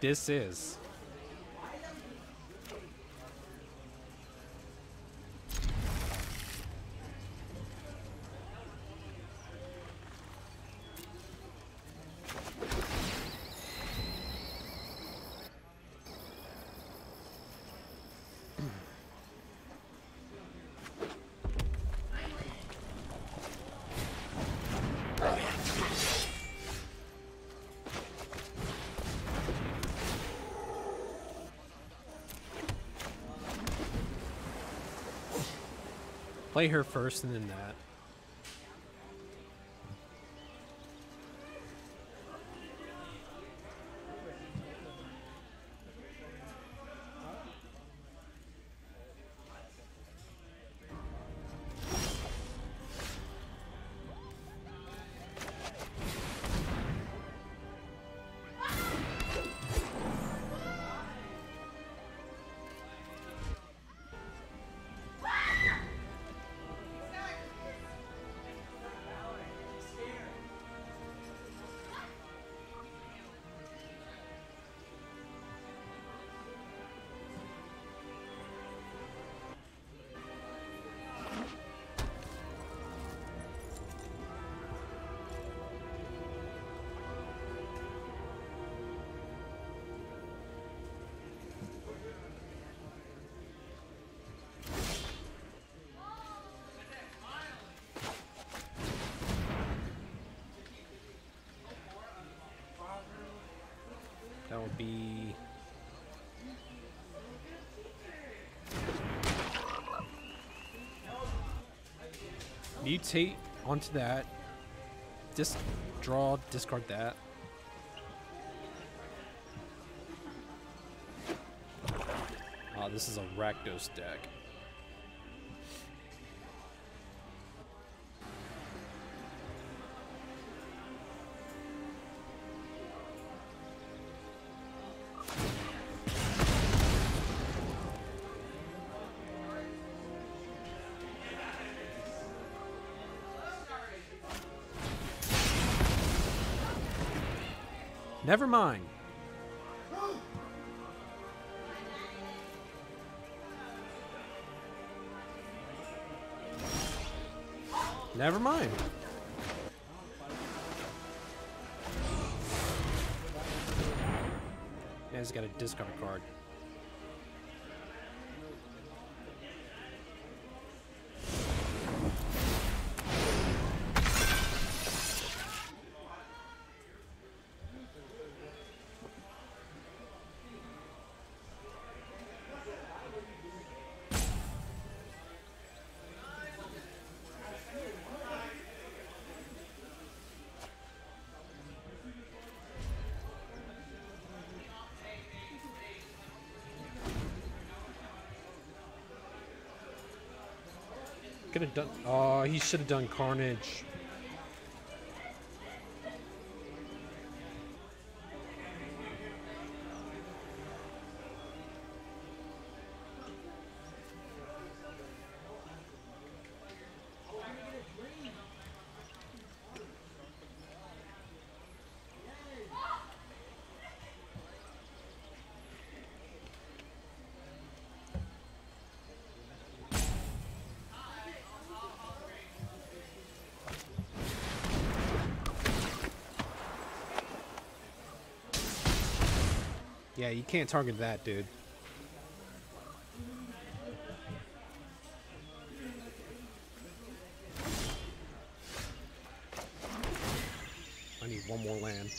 this is. Play her first and then that. Be. Mutate onto that. Just draw, discard that. Ah, this is a Rakdos deck. Never mind. Never mind. Yeah, he's got a discard card. Could have done. Oh, he should have done Carnage. Yeah, you can't target that, dude. I need one more land.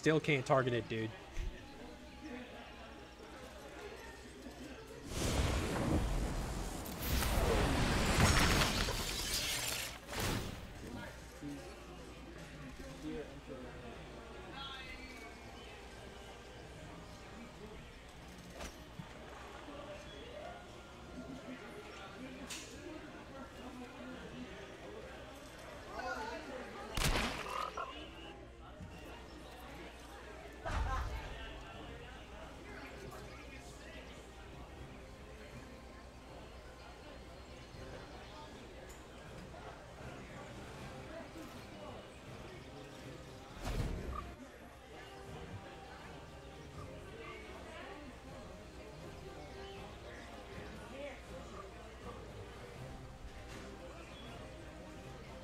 Still can't target it, dude.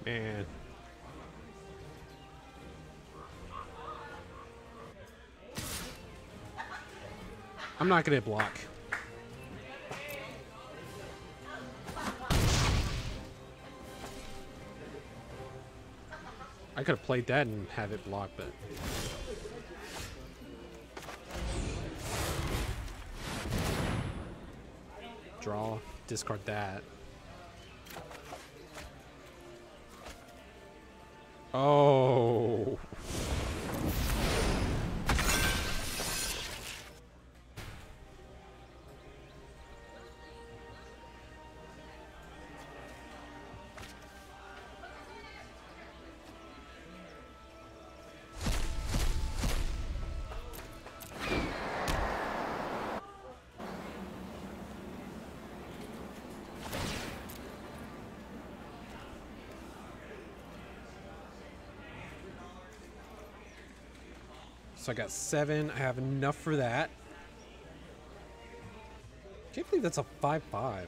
And I'm not gonna block. I could have played that and have it block, but draw, discard that. Oh. So I got seven. I have enough for that. Can't believe that's a 5-5.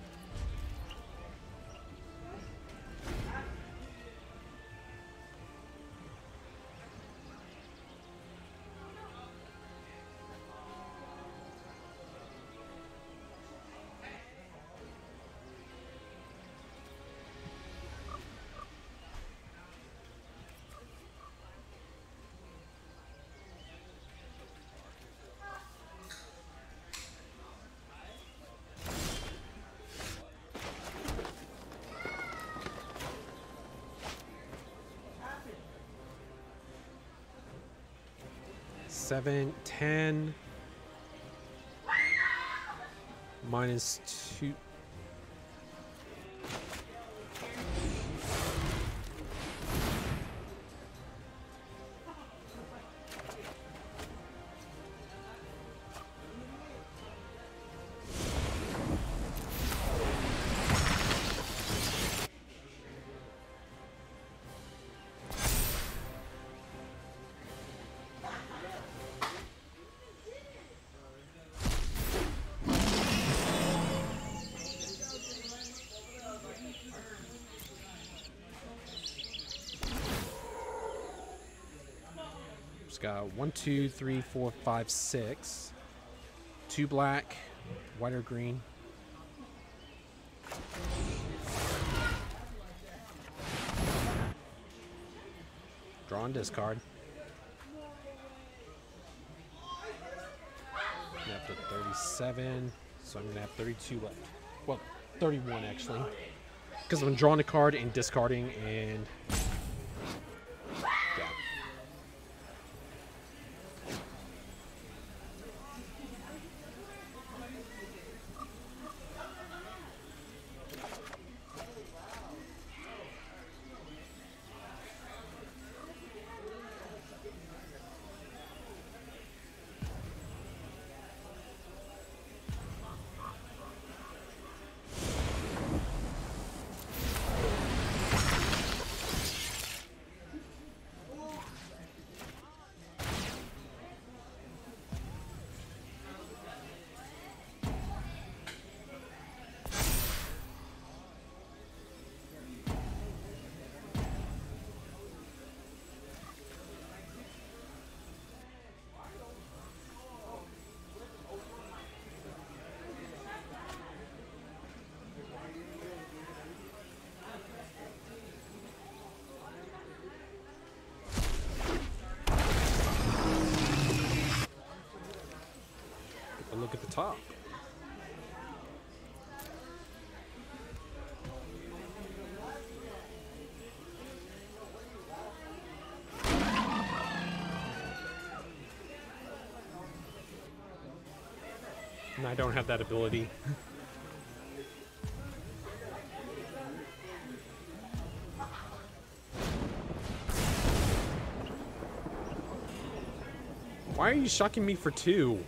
Seven, ten. Minus two. Got one, two, three, four, five, six. Two black, white or green. Draw and discard. I'm up to 37, so I'm gonna have 32 left. Well, 31 actually. Because I'm drawing a card and discarding and top. And I don't have that ability. Why are you shocking me for two?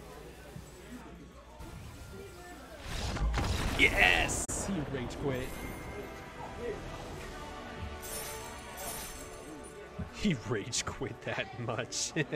Yes! He rage quit. He rage quit that much.